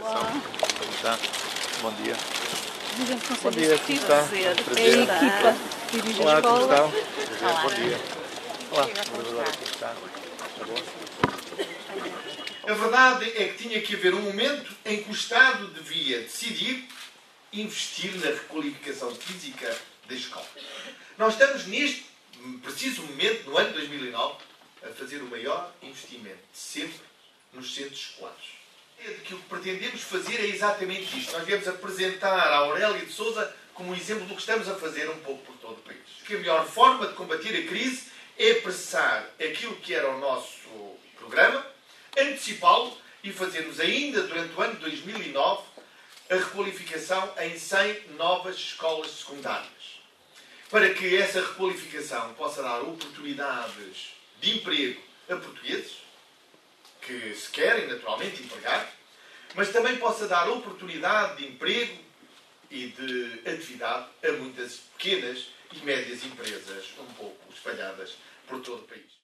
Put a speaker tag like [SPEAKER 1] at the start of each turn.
[SPEAKER 1] Olá.
[SPEAKER 2] Como está? Bom dia. Bom dia, como está? Prazer.
[SPEAKER 1] É a equipa que dirige a
[SPEAKER 2] Olá, como
[SPEAKER 1] escola.
[SPEAKER 2] estão? Prazer,
[SPEAKER 1] Olá.
[SPEAKER 2] Bom dia. Olá, vamos agora está? Está bom?
[SPEAKER 3] A verdade é que tinha que haver um momento em que o Estado devia decidir investir na requalificação física da escola. Nós estamos neste preciso momento, no ano 2009, a fazer o maior investimento de sempre nos centros escolares. O que pretendemos fazer é exatamente isto. Nós viemos apresentar a Aurélia de Souza como um exemplo do que estamos a fazer um pouco por todo o país. Que a melhor forma de combater a crise é apressar aquilo que era o nosso programa, antecipá-lo e fazermos ainda durante o ano de 2009 a requalificação em 100 novas escolas secundárias. Para que essa requalificação possa dar oportunidades de emprego a portugueses, que se querem naturalmente empregar, mas também possa dar oportunidade de emprego e de atividade a muitas pequenas e médias empresas um pouco espalhadas por todo o país.